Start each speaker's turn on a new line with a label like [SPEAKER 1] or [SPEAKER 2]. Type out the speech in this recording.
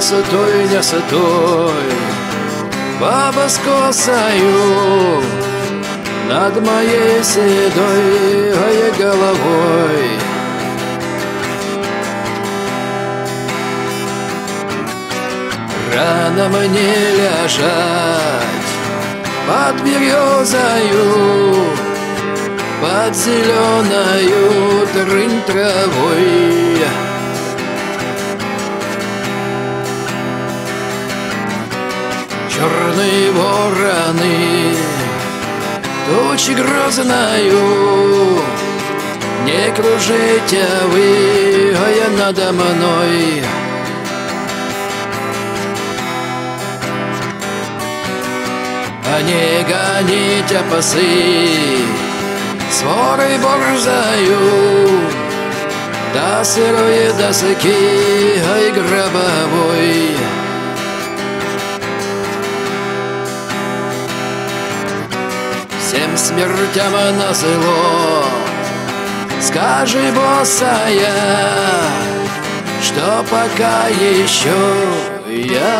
[SPEAKER 1] сатой, не сатой Баба с косою Над моей седой головой. Рано мне лежать под березою Под зеленою трынь травой Черные вороны Тучи грозную Не кружите вы, а я надо мной. А не гоните пасы Сворой борзаю Да сырое досыки, ай гробовой Всем смертям на зло. Скажи, босая Что пока еще я